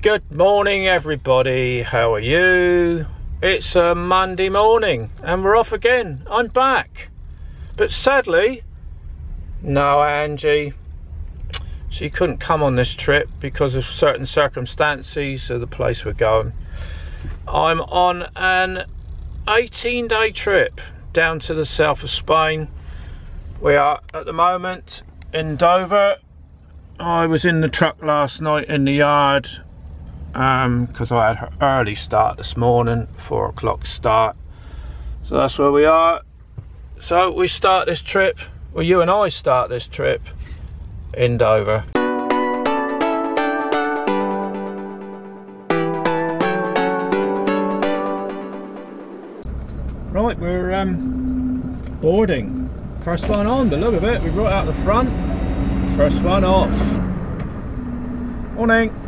Good morning, everybody. How are you? It's a Monday morning and we're off again. I'm back. But sadly, no, Angie. She couldn't come on this trip because of certain circumstances of the place we're going. I'm on an 18 day trip down to the south of Spain. We are at the moment in Dover. I was in the truck last night in the yard because um, I had early start this morning, four o'clock start. So that's where we are. So we start this trip, well you and I start this trip in Dover. Right, we're um, boarding. First one on, but look at it, we brought out the front. First one off. Morning.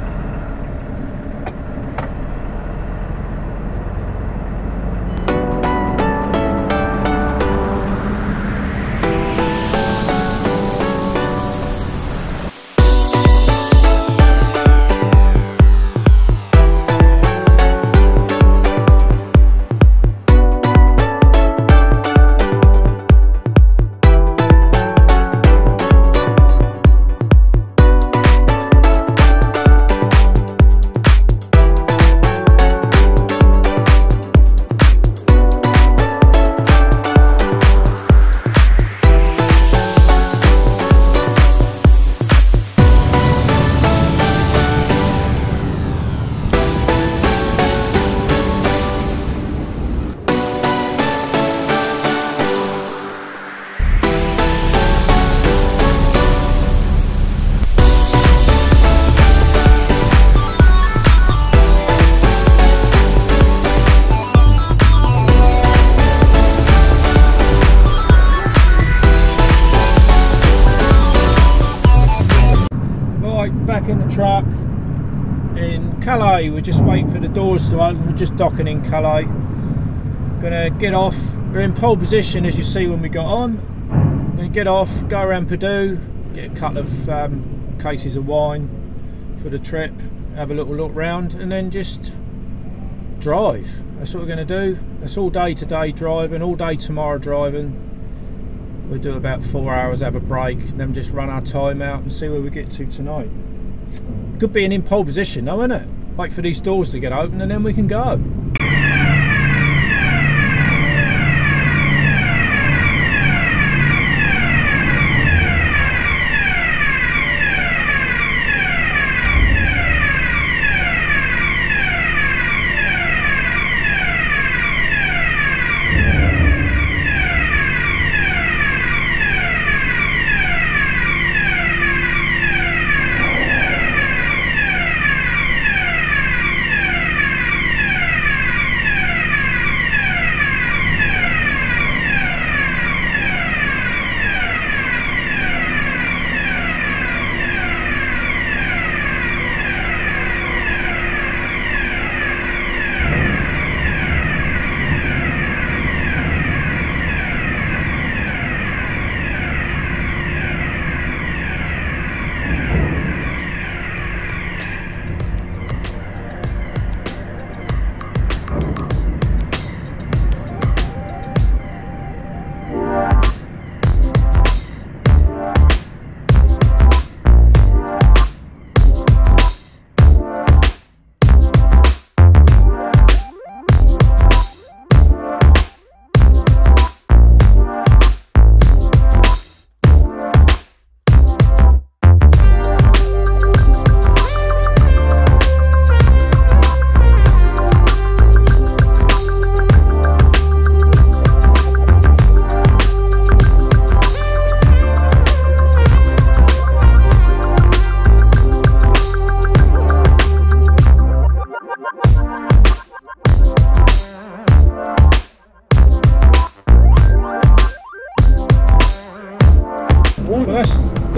Truck in Calais. We're just waiting for the doors to open. We're just docking in Calais. Gonna get off. We're in pole position as you see when we got on. Gonna get off, go around Purdue, get a couple of um, cases of wine for the trip, have a little look round, and then just drive. That's what we're gonna do. That's all day today driving, all day tomorrow driving. We'll do about four hours, have a break, then just run our time out and see where we get to tonight. Could be an in pole position though, isn't it? Wait for these doors to get open and then we can go.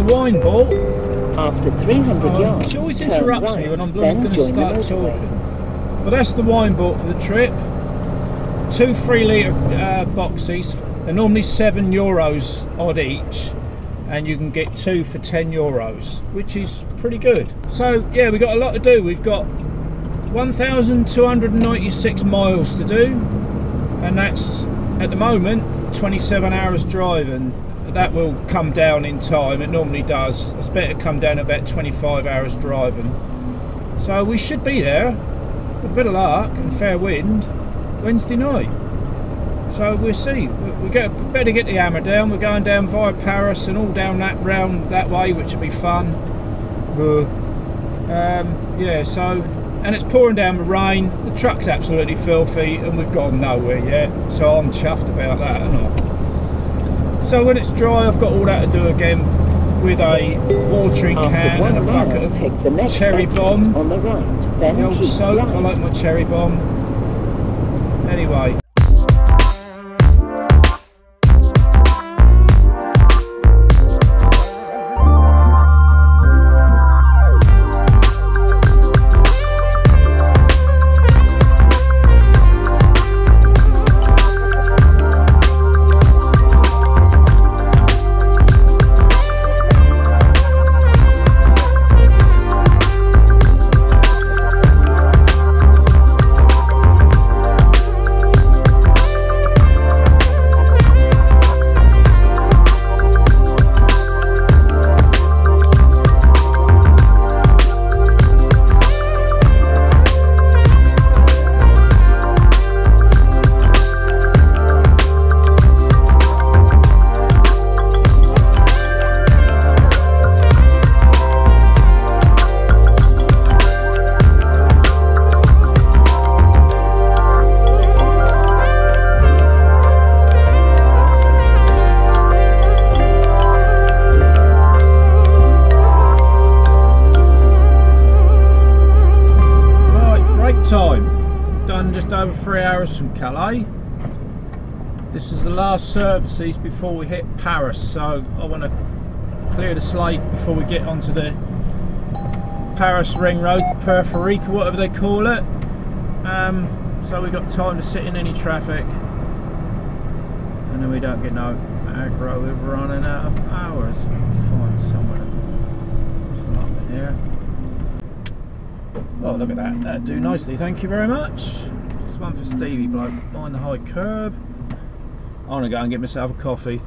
Wine ball. After 300 oh, yards, she always interrupts right, me when I'm going to start talking. But that's the wine bought for the trip. Two three litre uh, boxes. They're normally seven euros odd each. and you can get two for 10 euros, which is pretty good. So yeah, we've got a lot to do. We've got 1,296 miles to do, and that's at the moment 27 hours driving. That will come down in time. It normally does. It's better come down about 25 hours driving. So we should be there a bit of luck and fair wind Wednesday night. So we'll see. We get better get the hammer down. We're going down via Paris and all down that round that way, which will be fun. Um, yeah. So and it's pouring down with rain. The truck's absolutely filthy, and we've gone nowhere yet. So I'm chuffed about that, I? So when it's dry, I've got all that to do again with a watering can and a mile, bucket take the of next cherry bomb. on the right. Then The old soap. I like my cherry bomb. Anyway. From Calais. This is the last services before we hit Paris, so I want to clear the slate before we get onto the Paris Ring Road, Periferique, or whatever they call it. Um, so we've got time to sit in any traffic, and then we don't get no aggro. We're running out of hours. Find somewhere. Oh, look at that. That'd do nicely. Thank you very much. One for Stevie bloke. Mind the high curb. I want to go and get myself a coffee.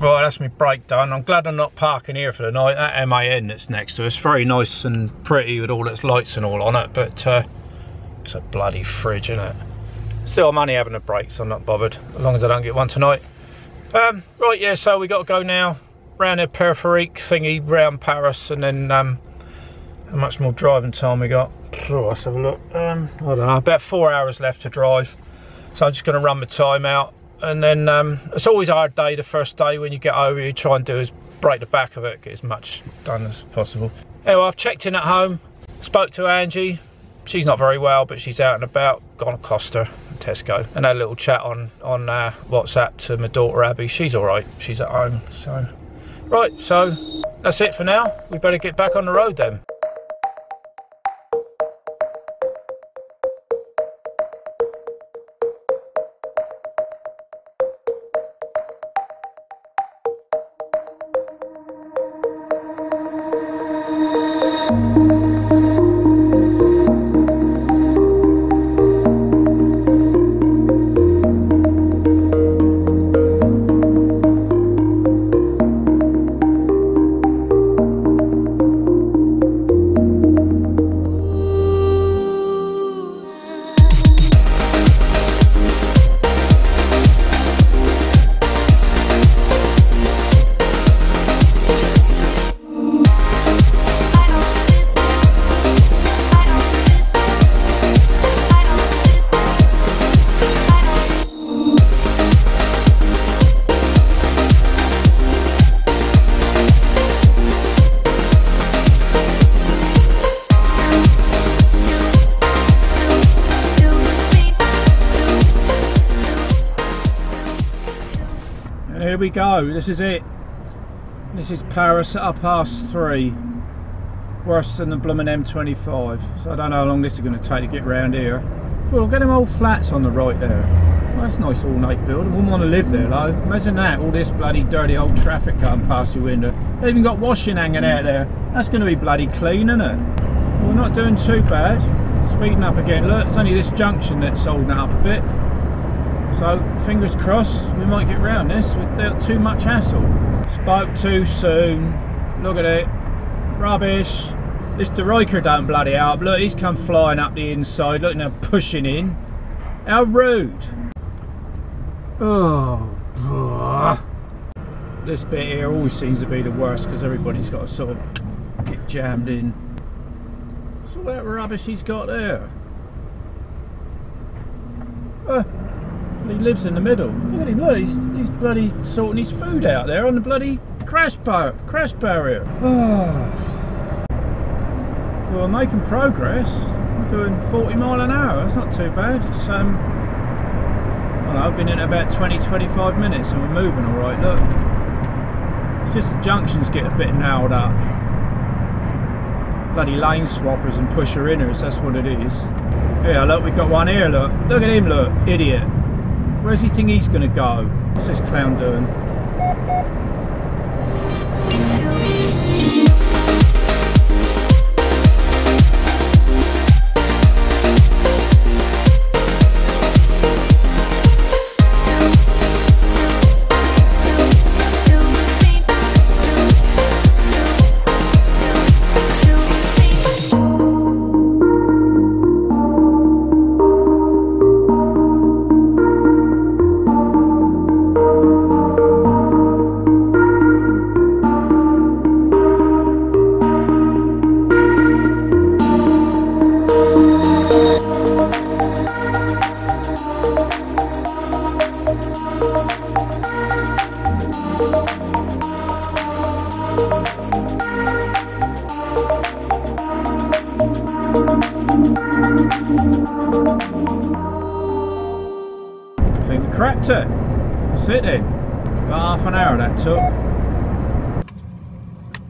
Right, that's my break done. I'm glad I'm not parking here for the night. That MAN that's next to us, very nice and pretty with all its lights and all on it, but uh, it's a bloody fridge, isn't it? Still, I'm only having a break, so I'm not bothered, as long as I don't get one tonight. Um, right, yeah, so we got to go now round the peripherique thingy round Paris and then um, how much more driving time we got? Oh, let's have a look. Um, I don't know, about four hours left to drive. So I'm just going to run my time out and then um, it's always a hard day the first day when you get over you try and do is break the back of it, get as much done as possible. Anyway, I've checked in at home, spoke to Angie. She's not very well, but she's out and about. Gone to Costa, Tesco, and had a little chat on on uh, WhatsApp to my daughter Abby. She's all right. She's at home. So, right. So that's it for now. We better get back on the road then. And here we go. This is it. This is Paris up past three. Worse than the blooming M25. So I don't know how long this is going to take to get round here. Cool, get them old flats on the right there. Well, that's a nice ornate building. Wouldn't want to live there though. Imagine that, all this bloody dirty old traffic coming past your window. They even got washing hanging out there. That's going to be bloody clean, isn't it? Well, we're not doing too bad. Speeding up again. Look, it's only this junction that's holding up a bit. So, fingers crossed, we might get round this without too much hassle. Spoke too soon. Look at it. Rubbish. This De Riker don't bloody help. Look, he's come flying up the inside. Look, now pushing in. How rude. Oh. ugh. This bit here always seems to be the worst because everybody's got to sort of get jammed in. So that rubbish he's got there. Uh, he lives in the middle. Look at him, look, he's, he's bloody sorting his food out there on the bloody crash bar crash barrier. Oh. Well, we're making progress. We're doing 40 mile an hour. That's not too bad. It's um, well, I've been in about 20, 25 minutes, and we're moving all right. Look, it's just the junctions get a bit nailed up. Bloody lane swappers and pusher inners. That's what it is. Yeah, look, we've got one here. Look, look at him. Look, idiot. Where's he think he's going to go? What's this clown doing?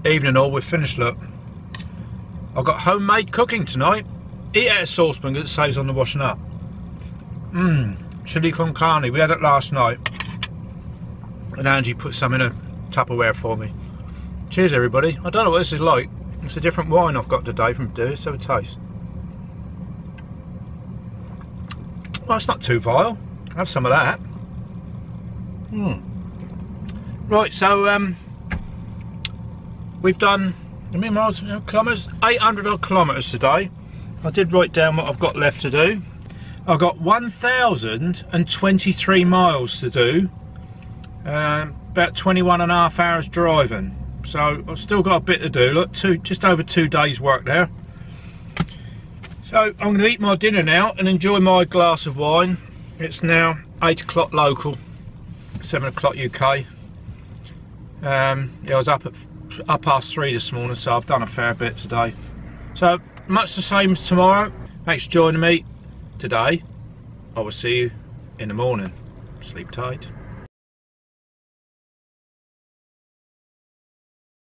Evening all, we're finished look. I've got homemade cooking tonight. Eat out of saucepan that saves on the washing up. Mmm, chili con carne. We had it last night. And Angie put some in a Tupperware for me. Cheers everybody. I don't know what this is like. It's a different wine I've got today from Durs, so a taste. Well, it's not too vile. Have some of that. Hmm. Right, so um, we've done how many miles, kilometres? 800 odd kilometres today. I did write down what I've got left to do. I've got 1,023 miles to do. Um, about 21 and a half hours driving. So I've still got a bit to do. Look, two, just over two days work there. So I'm going to eat my dinner now and enjoy my glass of wine. It's now 8 o'clock local, 7 o'clock UK. Um, yeah, I was up at up past 3 this morning, so I've done a fair bit today. So, much the same as tomorrow. Thanks for joining me today. I will see you in the morning. Sleep tight.